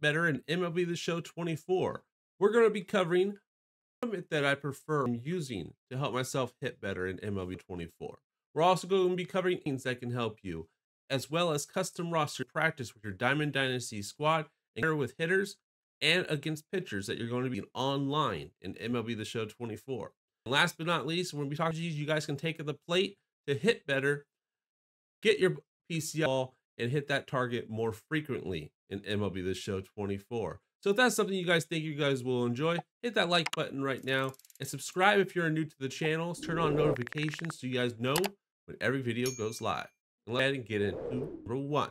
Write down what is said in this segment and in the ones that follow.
better in MLB The Show 24. We're going to be covering that I prefer using to help myself hit better in MLB 24. We're also going to be covering things that can help you, as well as custom roster practice with your Diamond Dynasty squad and with hitters and against pitchers that you're going to be online in MLB The Show 24. And last but not least, when we talk to be talking to you, you guys can take the plate to hit better, get your ball, and hit that target more frequently in MLB The Show 24. So if that's something you guys think you guys will enjoy, hit that like button right now and subscribe if you're new to the channel. Turn on notifications so you guys know when every video goes live. And let and get into number one.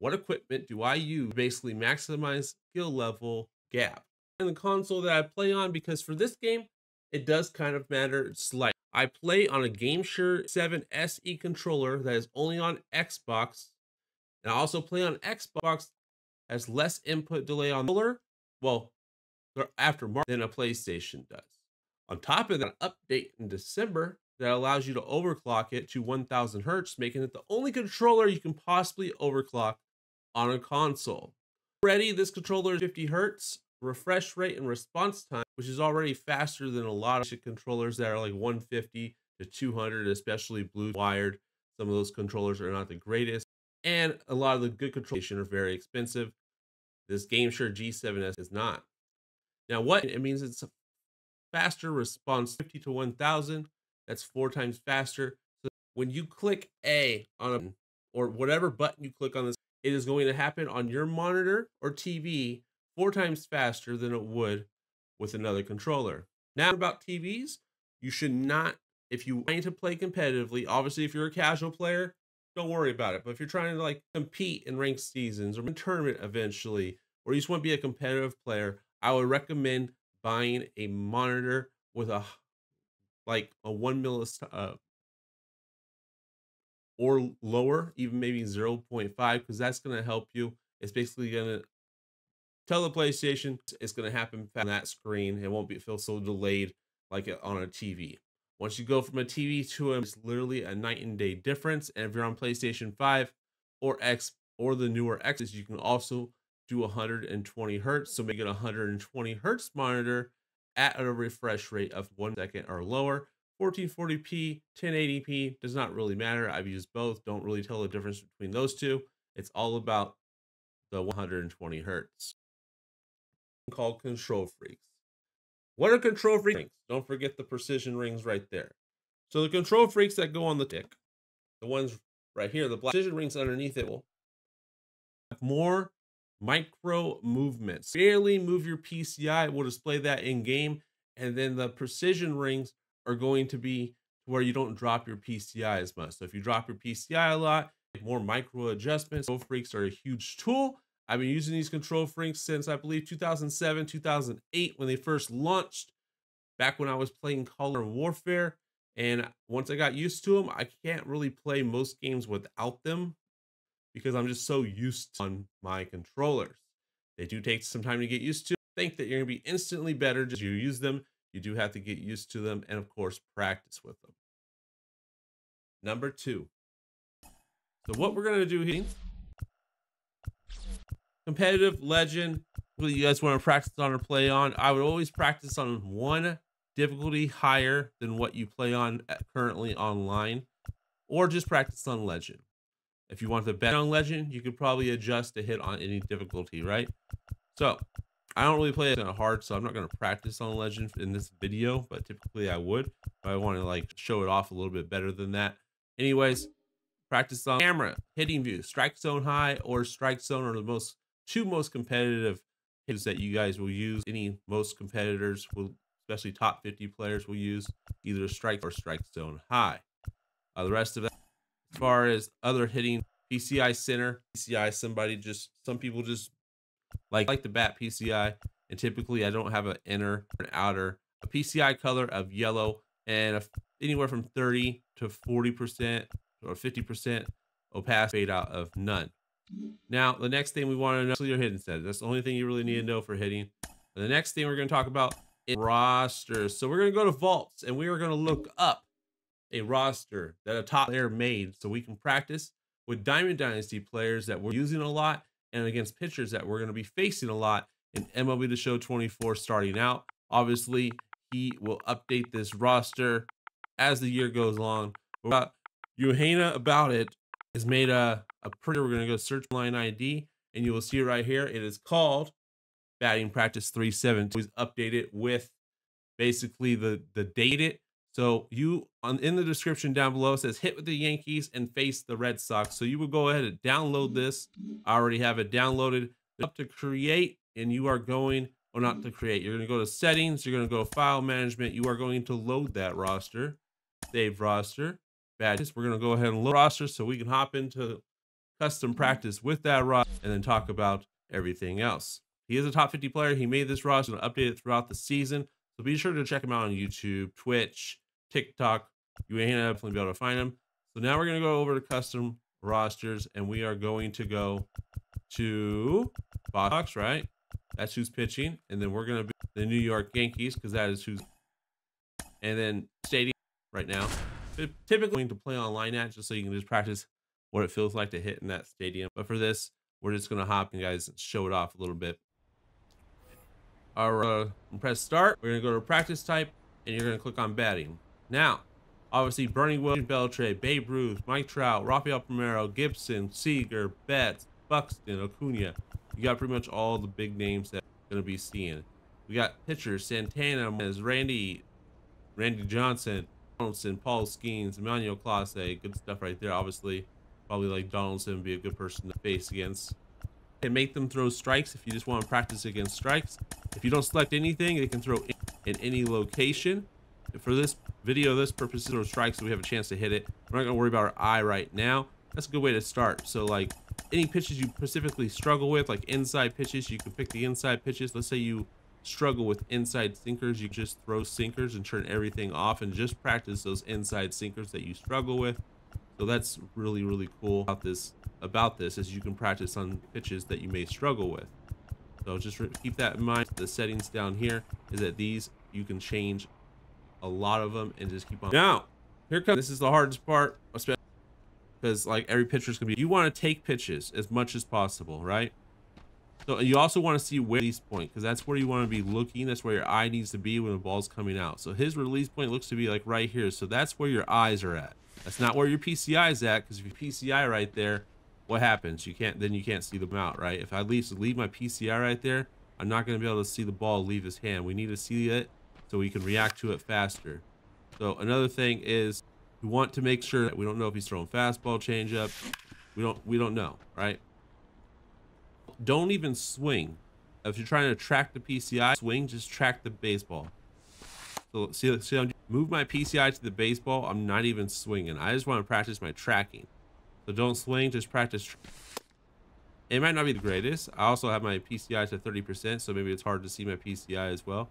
What equipment do I use basically maximize skill level gap? And the console that I play on, because for this game, it does kind of matter slightly. I play on a GameSir 7 SE controller that is only on Xbox. And I also play on Xbox has less input delay on controller. Well, aftermarket than a PlayStation does. On top of that, update in December that allows you to overclock it to 1000 hertz, making it the only controller you can possibly overclock on a console. Already, this controller is 50 hertz, refresh rate and response time, which is already faster than a lot of controllers that are like 150 to 200, especially blue wired. Some of those controllers are not the greatest. And a lot of the good controllers are very expensive. This GameSir G7S is not. Now, what it means it's a faster response 50 to 1000. That's four times faster. So when you click A on a or whatever button you click on this, it is going to happen on your monitor or TV four times faster than it would with another controller. Now, about TVs, you should not, if you want to play competitively, obviously, if you're a casual player, don't worry about it. But if you're trying to like compete in ranked seasons or in tournament eventually, or you just want to be a competitive player, I would recommend buying a monitor with a like a one millis uh, or lower, even maybe 0.5, because that's going to help you. It's basically going to tell the PlayStation it's going to happen on that screen. It won't be feel so delayed like on a TV. Once you go from a TV to a, it's literally a night and day difference. And if you're on PlayStation 5 or X or the newer X's, you can also do 120 hertz. So make it a 120 hertz monitor at a refresh rate of one second or lower. 1440p, 1080p does not really matter. I've used both. Don't really tell the difference between those two. It's all about the 120 hertz. Called control freaks. What are control freaks? Don't forget the precision rings right there. So the control freaks that go on the tick, the ones right here, the black precision rings underneath it will have more micro movements. Barely move your PCI, it will display that in game. And then the precision rings are going to be where you don't drop your PCI as much. So if you drop your PCI a lot, more micro adjustments. Control freaks are a huge tool. I've been using these control freaks since I believe 2007, 2008 when they first launched, back when I was playing Call of Warfare. And once I got used to them, I can't really play most games without them because I'm just so used on my controllers. They do take some time to get used to. Think that you're going to be instantly better as you use them. You do have to get used to them and, of course, practice with them. Number two. So what we're going to do here competitive legend you guys want to practice on or play on. I would always practice on one difficulty higher than what you play on uh, currently online or just practice on legend. If you want to bet on legend you could probably adjust to hit on any difficulty right? So i don't really play it hard so i'm not going to practice on legend in this video but typically i would but i want to like show it off a little bit better than that. Anyways practice on camera hitting view strike zone high or strike zone are the most two most competitive hits that you guys will use. Any most competitors will, especially top 50 players, will use either strike or strike zone high. Uh, the rest of that, as far as other hitting, PCI center, PCI somebody just some people just like like the bat PCI, and typically I don't have an inner or an outer. A PCI color of yellow and a, anywhere from 30 to 40 percent or 50 percent opacity fade out of none. Now, the next thing we want to know is your hitting set. That's the only thing you really need to know for hitting. And the next thing we're going to talk about is rosters. So we're going to go to vaults and we are going to look up a roster that a top player made so we can practice with Diamond Dynasty players that we're using a lot and against pitchers that we're going to be facing a lot in MLB The Show 24 starting out. Obviously, he will update this roster as the year goes along. But Eugenio about it has made a, a pretty, we're going to go search line ID and you will see right here. It is called batting practice 37. Always update it with basically the, the date it. So you on in the description down below says hit with the Yankees and face the Red Sox. So you will go ahead and download this. I already have it downloaded up to create and you are going or not to create. You're going to go to settings. You're going to go file management. You are going to load that roster, save roster, badges. We're going to go ahead and load roster so we can hop into custom mm-hmm. practice with that roster and then talk about everything else. He is a top 50 player. He made this roster and updated it throughout the season. So be sure to check him out on YouTube, Twitch, TikTok. You ain't definitely be able to find him. So now we're going to go over to custom rosters and we are going to go to box, right? That's who's pitching. And then we're going to be the New York Yankees because that is who's. And then stadium right now. Typically going to play online at just so you can just practice what it feels like to hit in that stadium. But for this, we're just going to hop and guys show it off a little bit. Our uh, press start. We're going to go to practice type and you're going to click on batting. Now, obviously Bernie Williams, Beltre, Babe Ruth, Mike Trout, Rafael Palmeiro, Gibson, Seager, Betts, Buxton, Acuna. You got pretty much all the big names that you're going to be seeing. We got pitchers, Santana, Randy, Randy Johnson, Donaldson, Paul Skenes, Emmanuel Clase. Good stuff right there. Obviously, probably like Donaldson would be a good person to face against. And make them throw strikes if you just want to practice against strikes. If you don't select anything, they can throw in, in any location. For this video, this purpose is throw strikes so we have a chance to hit it. We're not going to worry about our eye right now. That's a good way to start. So like any pitches you specifically struggle with, like inside pitches, you can pick the inside pitches. Let's say you struggle with inside sinkers, you just throw sinkers and turn everything off and just practice those inside sinkers that you struggle with. So that's really, really cool about this, about this is you can practice on pitches that you may struggle with. So just keep that in mind. The settings down here is that these, you can change a lot of them and just keep on. Now, here comes, this is the hardest part, especially because like every pitcher is gonna be, you want to take pitches as much as possible, right? So you also want to see where release point because that's where you want to be looking. That's where your eye needs to be when the ball's coming out. So his release point looks to be like right here. So that's where your eyes are at. That's not where your PCI is at because if your PCI right there, what happens? You can't then you can't see them out, right? If I leave leave my PCI right there, I'm not going to be able to see the ball leave his hand. We need to see it so we can react to it faster. So another thing is we want to make sure that we don't know if he's throwing fastball, changeup. We don't we don't know, right? Don't even swing. If you're trying to track the PCI swing, just track the baseball. So see, see I'm move my PCI to the baseball. I'm not even swinging. I just want to practice my tracking. So don't swing, just practice. It might not be the greatest. I also have my PCI to 30%, so maybe it's hard to see my PCI as well.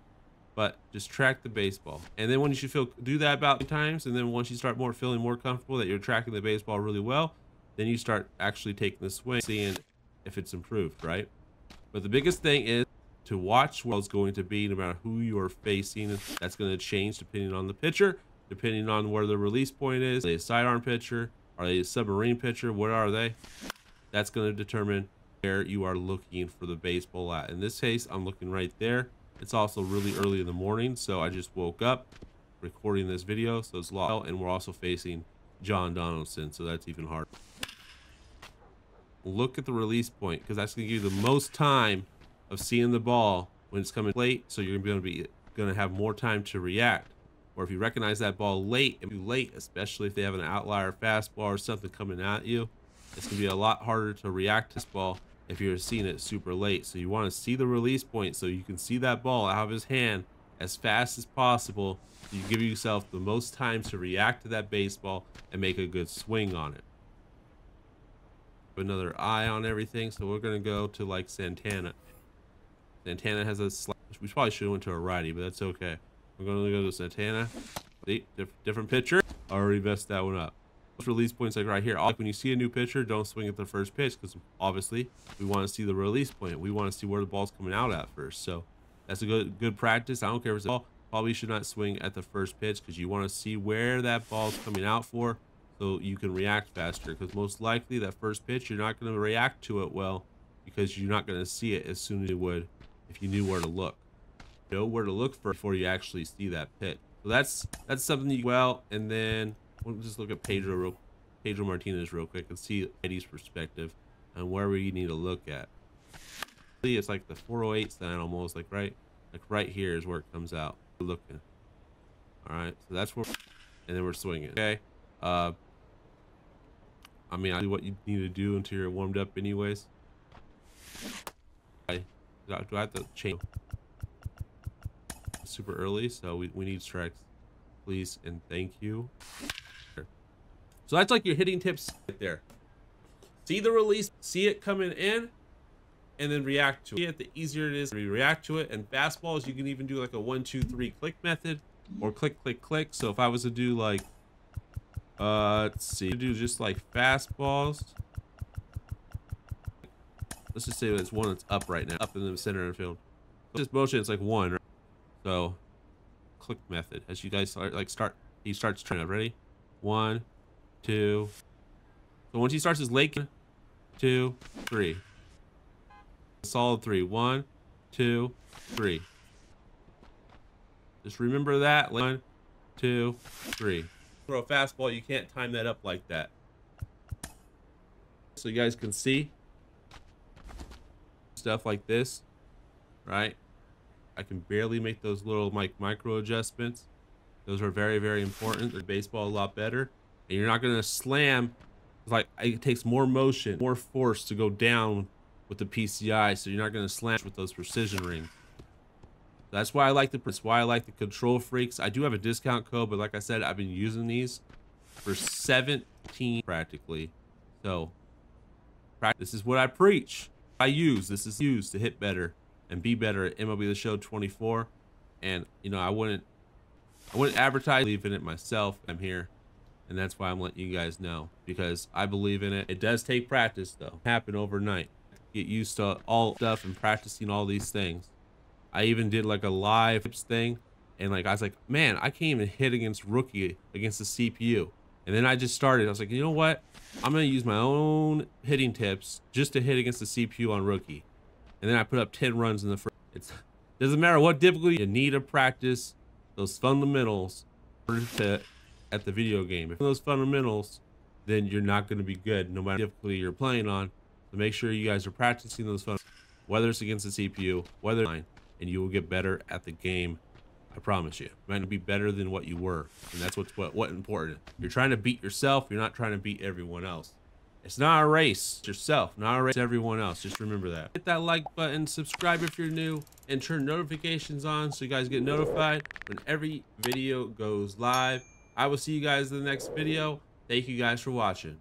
But just track the baseball. And then when you should feel do that about times, and then once you start more feeling more comfortable that you're tracking the baseball really well, then you start actually taking the swing, seeing if it's improved, right? But the biggest thing is to watch what it's going to be no matter who you're facing. That's going to change depending on the pitcher, depending on where the release point is. Are they a sidearm pitcher? Are they a submarine pitcher? What are they? That's going to determine where you are looking for the baseball at. In this case, I'm looking right there. It's also really early in the morning, so I just woke up recording this video, so it's low, and we're also facing John Donaldson, so that's even harder look at the release point because that's going to give you the most time of seeing the ball when it's coming late. So you're going to be going to have more time to react. Or if you recognize that ball late, and late, especially if they have an outlier fastball or something coming at you, it's going to be a lot harder to react to this ball if you're seeing it super late. So you want to see the release point so you can see that ball out of his hand as fast as possible. You give yourself the most time to react to that baseball and make a good swing on it another eye on everything. So we're to go to like Santana. Santana has a slight, we probably should have went to a righty, but that's okay. We're to go to Santana. See, diff different pitcher. Already messed that one up. Release points like right here. Like When you see a new pitcher, don't swing at the first pitch because obviously we want to see the release point. We want to see where the ball's coming out at first. So that's a good good practice. I don't care if it's a ball. Probably should not swing at the first pitch because you want to see where that ball's coming out for so you can react faster because most likely that first pitch you're not going to react to it well because you're not going to see it as soon as you would if you knew where to look. Know where to look for before you actually see that pit. So that's that's something you well, and then we'll just look at Pedro real, Pedro Martinez real quick and see Eddie's perspective and where we need to look at. See it's like the 408 sign almost like right like right here is where it comes out. Looking. All right, so that's where, and then we're swinging. Okay. Uh, I mean, I do what you need to do until you're warmed up, anyways. I do I have to change super early? So we we need strikes, please and thank you. So that's like your hitting tips right there. See the release, see it coming in, and then react to it. The easier it is to react to it. And fastballs, you can even do like a one, two, three click method or click, click, click. So if I was to do like uh, let's see. Do just like fastballs. Let's just say it's one that's up right now, up in the center of the field. This motion, it's like one. Right? So, click method. As you guys start, like start, he starts trying. Ready? One, two. So once he starts his lake, two, three. Solid three. One, two, three. Just remember that. One, two, three throw a fastball, you can't time that up like that. So you guys can see stuff like this, right? I can barely make those little like micro adjustments. Those are very, very important. The baseball a lot better. And you're not gonna slam. Like it takes more motion, more force to go down with the PCI. So you're not gonna slam with those precision rings. That's why I like the that's why I like the control freaks. I do have a discount code, but like I said, I've been using these for 17 practically. So this is what I preach. I use this is used to hit better and be better at MLB The Show 24. And you know, I wouldn't I wouldn't advertise believe in it myself. I'm here. And that's why I'm letting you guys know because I believe in it. It does take practice though. Happen overnight. Get used to all stuff and practicing all these things. I even did like a live tips thing and like I was like, man, I can't even hit against rookie against the CPU. And then I just started. I was like, you know what? I'm gonna use my own hitting tips just to hit against the CPU on rookie. And then I put up 10 runs in the first. It doesn't matter what difficulty you need to practice those fundamentals to at the video game. If those fundamentals, then you're not going to be good no matter difficulty you're playing on. So make sure you guys are practicing those fundamentals, whether it's against the CPU, whether and you will get better at the game. I promise you. You might be better than what you were. And that's what's what, what important. You're trying to beat yourself. You're not trying to beat everyone else. It's not a race. It's yourself, not a race everyone else. Just remember that. Hit that like button, subscribe if you're new, and turn notifications on so you guys get notified when every video goes live. I will see you guys in the next video. Thank you guys for watching.